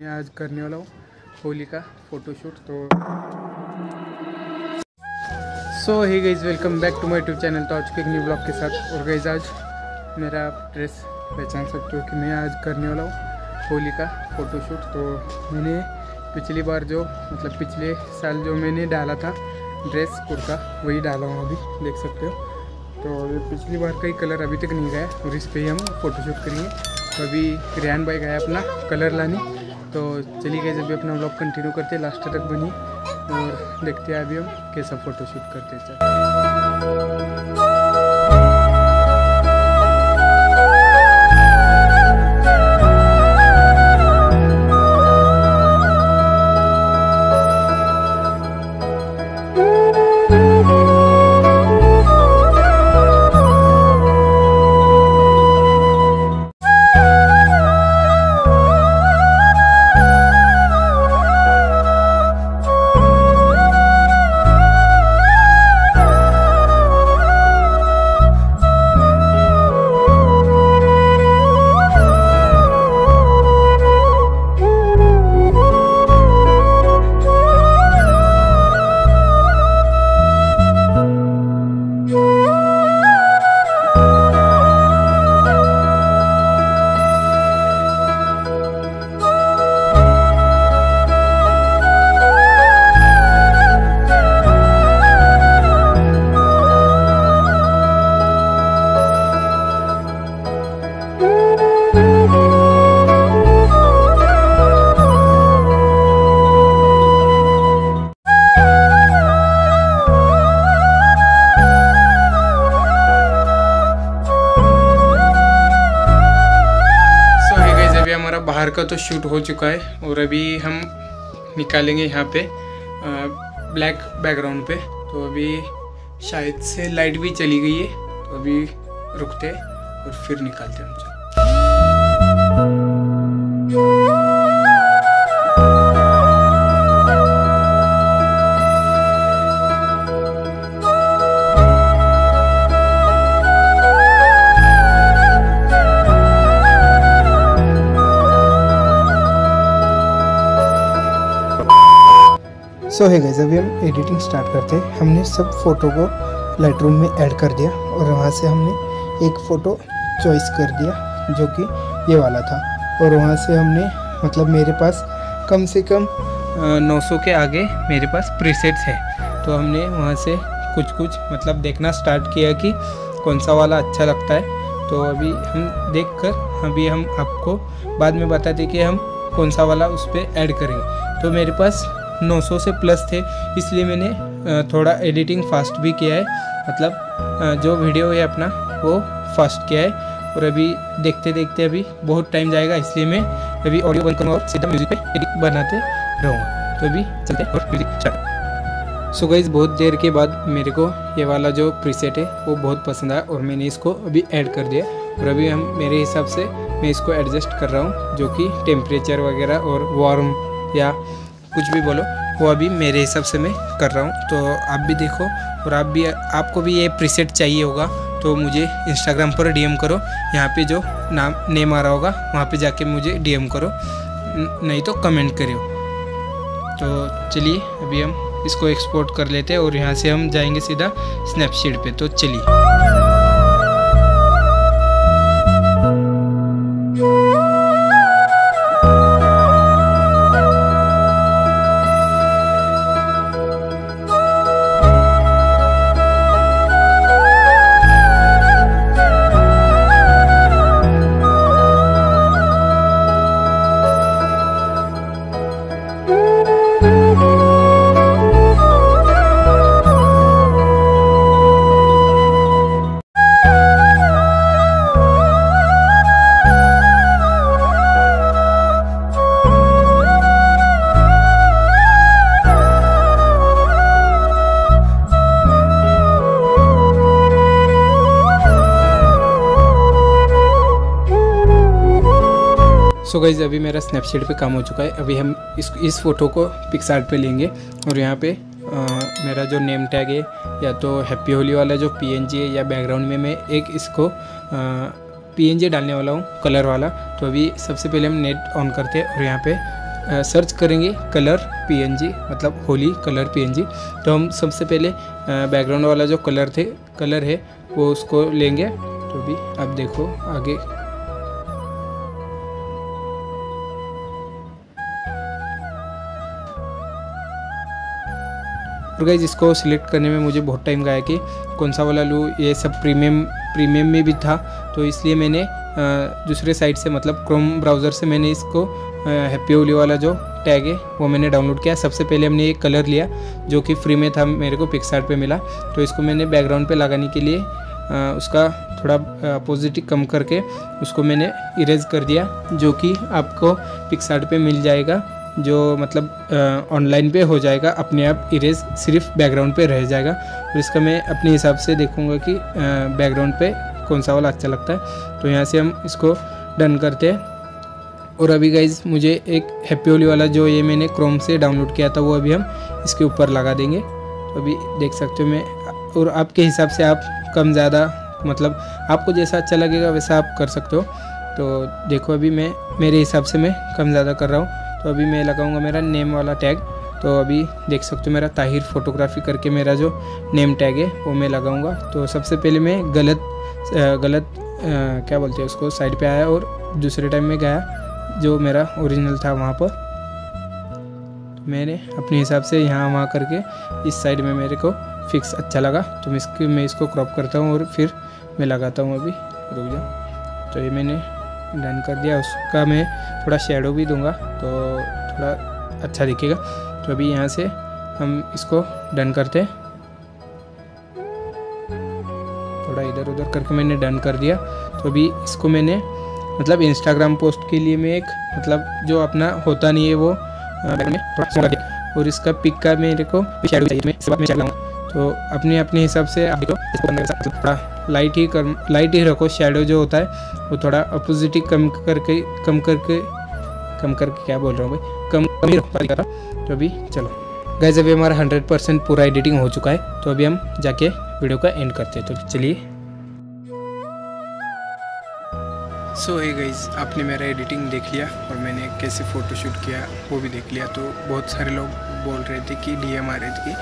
मैं आज करने वाला हूँ होली का फ़ोटोशूट तो so hi guys welcome back to my YouTube channel तो आज के एक न्यू ब्लॉग के साथ, और गईज आज मेरा आप ड्रेस पहचान सकते हो कि मैं आज करने वाला हूँ होली का फ़ोटोशूट तो मैंने पिछली बार जो मतलब पिछले साल जो मैंने डाला था ड्रेस कुर्ता, वही डाला हूँ अभी, देख सकते हो। तो पिछली बार का ही कलर अभी तक नहीं गया और इस पर ही हम फ़ोटोशूट करेंगे। तो अभी रियान भाई गया अपना कलर लाने। तो चलिए गए जब भी अपना ब्लॉग कंटिन्यू करते लास्ट तक बनी और देखते हैं अभी हम कैसा फ़ोटोशूट करते हैं। का तो शूट हो चुका है और अभी हम निकालेंगे यहाँ पे ब्लैक बैकग्राउंड पे। तो अभी शायद से लाइट भी चली गई है। तो अभी रुकते और फिर निकालते हम सो है गाइस अभी हम एडिटिंग स्टार्ट करते हैं। हमने सब फ़ोटो को लाइट में ऐड कर दिया और वहाँ से हमने एक फ़ोटो चॉइस कर दिया, जो कि ये वाला था। और वहाँ से हमने मतलब मेरे पास कम से कम नौ सौ के आगे मेरे पास प्रीसेट्स है। तो हमने वहाँ से कुछ कुछ मतलब देखना स्टार्ट किया कि कौन सा वाला अच्छा लगता है। तो अभी हम देख कर अभी हम आपको बाद में बताते कि हम कौन सा वाला उस पर ऐड करेंगे। तो मेरे पास 900 से प्लस थे, इसलिए मैंने थोड़ा एडिटिंग फास्ट भी किया है। मतलब जो वीडियो है अपना, वो फास्ट किया है। और अभी देखते देखते अभी बहुत टाइम जाएगा, इसलिए मैं अभी ऑडियो बंद करूँगा और सीधा म्यूज़िक पे एडिट बनाते रहूँगा। तो अभी चलते और म्यूज़िक स्टार्ट सो गाइज़ बहुत देर के बाद मेरे को ये वाला जो प्रीसेट है, वो बहुत पसंद आया और मैंने इसको अभी ऐड कर दिया। और अभी हम, मेरे हिसाब से मैं इसको एडजस्ट कर रहा हूँ, जो कि टेम्परेचर वगैरह और वार्म या कुछ भी बोलो, वो अभी मेरे हिसाब से मैं कर रहा हूँ। तो आप भी देखो और आप भी, आपको भी ये प्रीसेट चाहिए होगा तो मुझे इंस्टाग्राम पर डीएम करो। यहाँ पे जो नाम नेम आ रहा होगा, वहाँ पे जाके मुझे डीएम करो। नहीं तो कमेंट करियो। तो चलिए, अभी हम इसको एक्सपोर्ट कर लेते हैं और यहाँ से हम जाएँगे सीधा स्नैपशीट पे। तो चलिए। सो गाइज़ अभी मेरा स्नैपचैट पे काम हो चुका है। अभी हम इस इस फ़ोटो को पिक्सार्ट पे लेंगे और यहाँ पे अ, मेरा जो नेम टैग है या तो हैप्पी होली वाला जो पीएनजी है या बैकग्राउंड में मैं एक इसको पीएनजी डालने वाला हूँ कलर वाला। तो अभी सबसे पहले हम नेट ऑन करते हैं और यहाँ पे सर्च करेंगे कलर पीएनजी मतलब होली कलर पीएनजी तो हम सबसे पहले बैकग्राउंड वाला जो कलर थे कलर है वो उसको लेंगे। तो भी आप देखो आगे और गाइज़ इसको सिलेक्ट करने में मुझे बहुत टाइम गया कि कौन सा वाला लूँ, ये सब प्रीमियम प्रीमियम में भी था। तो इसलिए मैंने दूसरे साइट से मतलब क्रोम ब्राउज़र से मैंने इसको हैप्पी ओली वाला जो टैग है, वो मैंने डाउनलोड किया। सबसे पहले हमने एक कलर लिया, जो कि फ्री में था, मेरे को पिक्सार्ट पे मिला। तो इसको मैंने बैकग्राउंड पे लगाने के लिए उसका थोड़ा अपोजिट कम करके उसको मैंने इरेज कर दिया, जो कि आपको पिक्सार्ट पे मिल जाएगा। जो मतलब ऑनलाइन पे हो जाएगा, अपने आप इरेज सिर्फ़ बैकग्राउंड पे रह जाएगा। और इसका मैं अपने हिसाब से देखूँगा कि बैकग्राउंड पे कौन सा वाला अच्छा लगता है। तो यहाँ से हम इसको डन करते हैं। और अभी गाइज़ मुझे एक हैप्पी ओली वाला जो ये मैंने क्रोम से डाउनलोड किया था, वो अभी हम इसके ऊपर लगा देंगे। तो अभी देख सकते हो मैं, और आपके हिसाब से आप कम ज़्यादा मतलब आपको जैसा अच्छा लगेगा, वैसा आप कर सकते हो। तो देखो अभी मैं, मेरे हिसाब से मैं कम ज़्यादा कर रहा हूँ। तो अभी मैं लगाऊँगा मेरा नेम वाला टैग तो अभी देख सकते हो मेरा ताहिर फोटोग्राफी करके मेरा जो नेम टैग है, वो मैं लगाऊँगा। तो सबसे पहले मैं गलत गलत क्या बोलते हैं उसको साइड पे आया और दूसरे टाइम में गया, जो मेरा ओरिजिनल था वहाँ पर। तो मैंने अपने हिसाब से यहाँ वहाँ करके इस साइड में मेरे को फिक्स अच्छा लगा। तो मैं इसके, मैं इसको क्रॉप करता हूँ और फिर मैं लगाता हूँ अभी। रुक जाओ। तो ये मैंने डन कर दिया। उसका मैं थोड़ा शेडो भी दूँगा तो थोड़ा अच्छा दिखेगा। तो अभी यहाँ से हम इसको डन करते हैं। थोड़ा इधर उधर करके मैंने डन कर दिया। तो अभी इसको मैंने मतलब इंस्टाग्राम पोस्ट के लिए मैं एक मतलब जो अपना होता नहीं है वो और इसका पिक का मेरे को शेडो चाहिए। मैं मैं तो अपने अपने हिसाब से थोड़ा लाइट ही कर लाइट ही रखो शेडो जो होता है, वो थोड़ा अपोजिट ही कम करके कम करके कम करके क्या बोल रहा हूँ भाई? कम कम ही रखा तो अभी चलो। गैस अभी हमारा हंड्रेड परसेंट पूरा एडिटिंग हो चुका है तो अभी हम जाके वीडियो का एंड करते हैं। तो चलिए। सो है गईज आपने मेरा एडिटिंग देख लिया और मैंने कैसे फ़ोटोशूट किया, वो भी देख लिया। तो बहुत सारे लोग बोल रहे थे कि डी आ रहे थे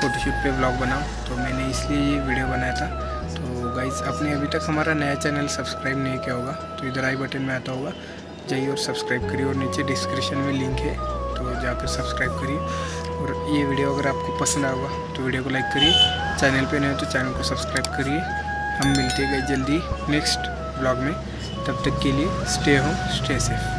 फ़ोटोशूट पे ब्लॉग बनाऊँ तो मैंने इसलिए ये वीडियो बनाया था। तो गाइज़ आपने अभी तक हमारा नया चैनल सब्सक्राइब नहीं किया होगा तो इधर आई बटन में आता होगा, जाइए और सब्सक्राइब करिए, और नीचे डिस्क्रिप्शन में लिंक है तो जाकर सब्सक्राइब करिए। और ये वीडियो अगर आपको पसंद आएगा तो वीडियो को लाइक करिए चैनल पे नहीं हो तो चैनल को सब्सक्राइब करिए। हम मिलते गए जल्दी नेक्स्ट ब्लॉग में, तब तक के लिए स्टे होम स्टे सेफ़